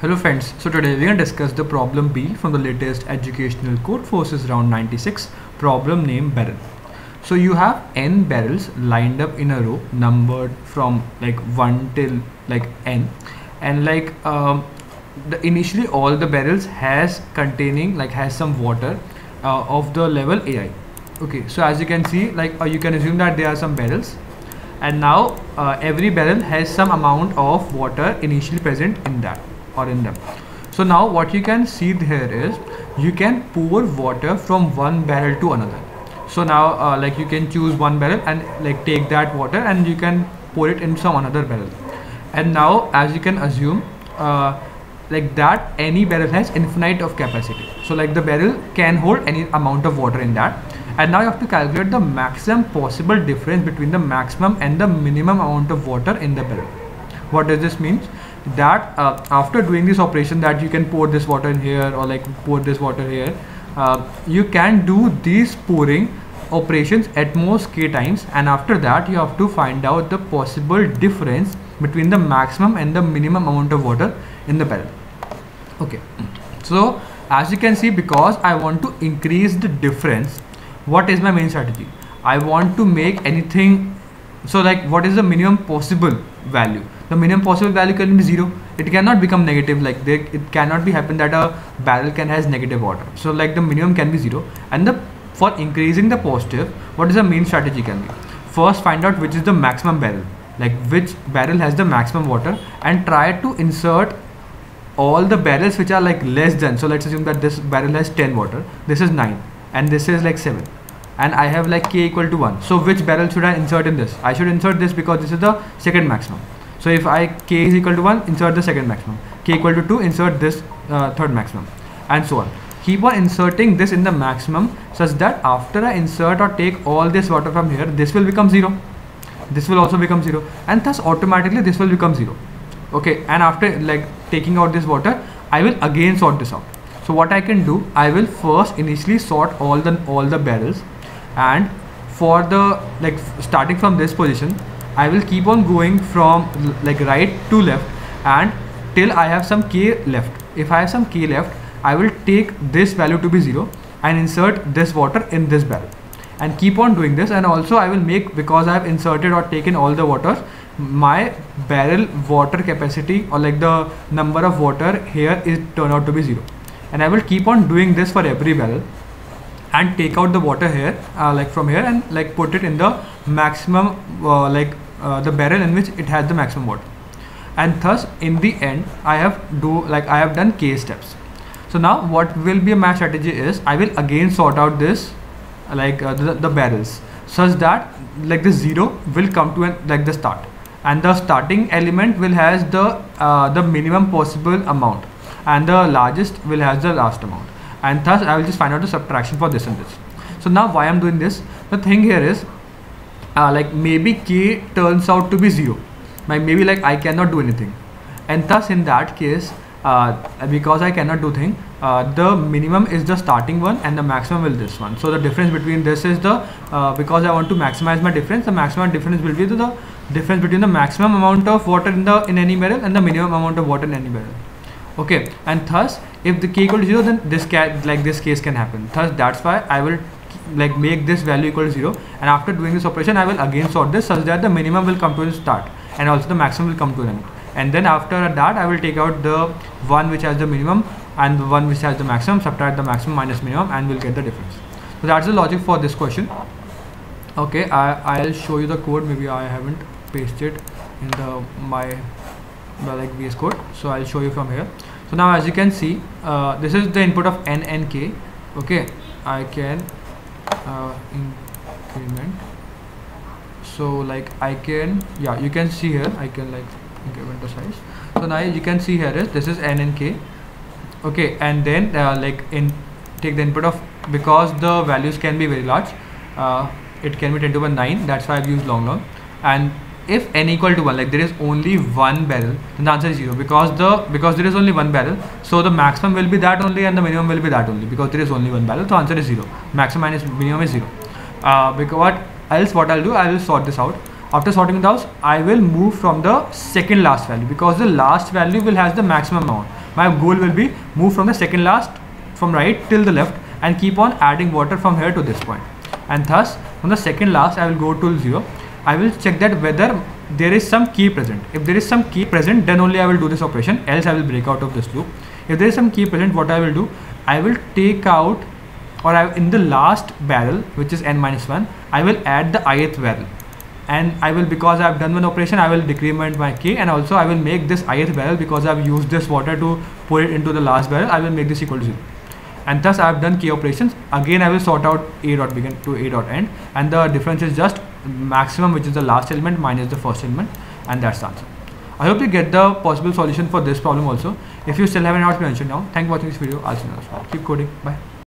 Hello friends, so today we're going to discuss the problem B from the latest educational Codeforces round 96 problem name barrel. So you have n barrels lined up in a row numbered from like 1 till like n and like um, the initially all the barrels has containing like has some water uh, of the level AI. Okay, so as you can see like uh, you can assume that there are some barrels and now uh, every barrel has some amount of water initially present in that or in them. So now what you can see here is you can pour water from one barrel to another. So now uh, like you can choose one barrel and like take that water and you can pour it in some another barrel. And now as you can assume uh, like that any barrel has infinite of capacity. So like the barrel can hold any amount of water in that. And now you have to calculate the maximum possible difference between the maximum and the minimum amount of water in the barrel. What does this mean that uh, after doing this operation that you can pour this water in here or like pour this water here uh, you can do these pouring operations at most k times. And after that you have to find out the possible difference between the maximum and the minimum amount of water in the barrel okay. So as you can see because I want to increase the difference what is my main strategy? I want to make anything so like what is the minimum possible value? The minimum possible value can be zero. It cannot become negative like there it cannot be happen that a barrel can has negative water. So like the minimum can be zero. And the for increasing the positive what is the main strategy can be? First find out which is the maximum barrel. Like which barrel has the maximum water and try to insert all the barrels which are like less than. So let's assume that this barrel has 10 water this is 9 and this is like 7 and I have like k equal to 1 so which barrel should I insert in this I should insert this because this is the second maximum so if I k is equal to 1, insert the second maximum. k equal to 2, insert this uh, third maximum and so on. Keep on inserting this in the maximum such that after I insert or take all this water from here, this will become 0. This will also become 0 and thus automatically this will become 0. Okay, and after like taking out this water, I will again sort this out. So what I can do, I will first initially sort all the all the barrels and for the like starting from this position I will keep on going from like right to left. And till I have some k left. If I have some k left, I will take this value to be 0 and insert this water in this barrel. And keep on doing this. And also I will make because I have inserted or taken all the water my barrel water capacity or like the number of water here is turn out to be 0 and I will keep on doing this for every barrel and take out the water here uh, like from here and like put it in the maximum uh, like uh, the barrel in which it has the maximum water. And thus in the end I have do like I have done k steps. So now what will be my strategy is I will again sort out this like uh, the, the barrels such that like the zero will come to an, like the start. And the starting element will has the uh, the minimum possible amount and the largest will has the last amount and thus I will just find out the subtraction for this and this. So now why I'm doing this? The thing here is uh, like maybe k turns out to be 0 like maybe like I cannot do anything. And thus in that case uh, because I cannot do thing uh, the minimum is the starting one and the maximum will this one. So the difference between this is the uh, because I want to maximize my difference the maximum difference will be the, the difference between the maximum amount of water in the in any barrel and the minimum amount of water in any barrel. Okay. And thus if the k equal to 0 then this cat like this case can happen. Thus that's why I will like make this value equal to 0 and after doing this operation I will again sort this such that the minimum will come to the start and also the maximum will come to an end. And then after that I will take out the one which has the minimum and the one which has the maximum subtract the maximum minus minimum and we'll get the difference. So that's the logic for this question. Okay I, I'll show you the code. Maybe I haven't pasted in the my like VS code. So I'll show you from here so now as you can see uh, this is the input of n and k. Okay I can uh, increment. So like I can yeah you can see here I can like increment the size. So now you can see here is this is n and k. Okay and then uh, like in take the input of because the values can be very large uh, it can be 10 to the 9 that's why I've used long long. And if n equal to 1 like there is only one barrel then the answer is 0 because the because there is only one barrel so the maximum will be that only and the minimum will be that only because there is only one barrel so answer is 0 maximum minus minimum is 0 uh, because what else what I'll do I will sort this out. After sorting the house I will move from the second last value because the last value will has the maximum amount. My goal will be move from the second last from right till the left and keep on adding water from here to this point. And thus from the second last I will go to 0 I will check that whether there is some key present if there is some key present then only I will do this operation else I will break out of this loop if there is some key present what I will do I will take out or I, in the last barrel which is n minus 1 I will add the ith barrel and I will because I've done one operation I will decrement my k and also I will make this ith barrel because I've used this water to pour it into the last barrel I will make this equal to 0 and thus I've done k operations again I will sort out a dot begin to a dot end and the difference is just maximum which is the last element minus the first element and that's the answer. I hope you get the possible solution for this problem also. If you still haven't watched mention now, thank you for watching this video. I'll see you next one. Keep coding. Bye.